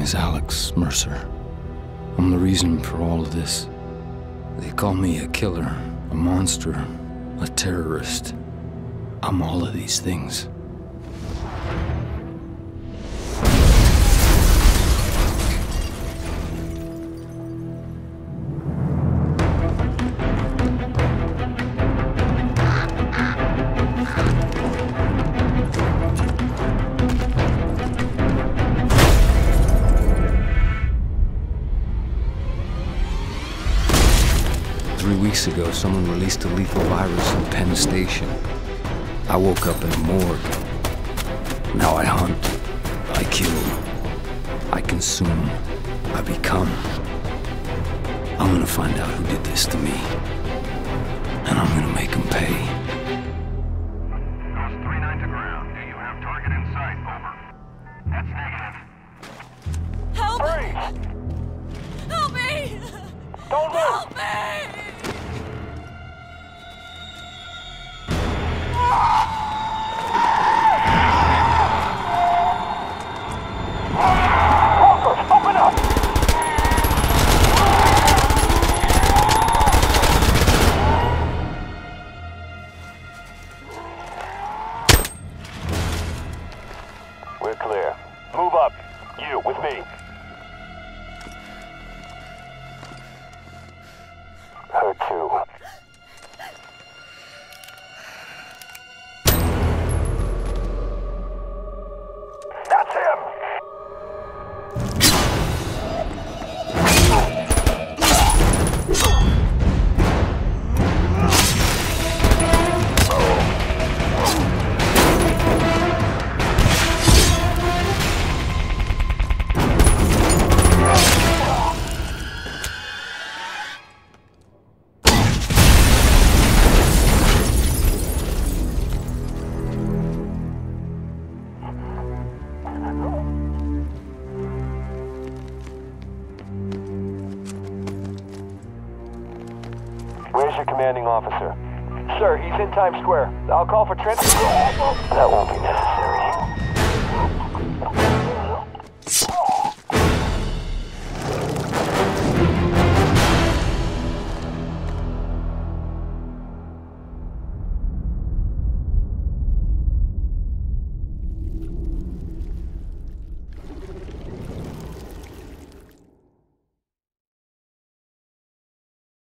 is Alex Mercer. I'm the reason for all of this. They call me a killer, a monster, a terrorist. I'm all of these things. Weeks ago, someone released a lethal virus in Penn Station. I woke up in a morgue. Now I hunt. I kill. I consume. I become. I'm gonna find out who did this to me. And I'm gonna make them pay. Ghost 39 to ground. Do you have target in sight? Over. That's negative. Help! Help me! Don't move! Help me! We're clear. Move up. You, with me. Her too. Commanding officer? Sir, he's in Times Square. I'll call for transport. That won't be necessary.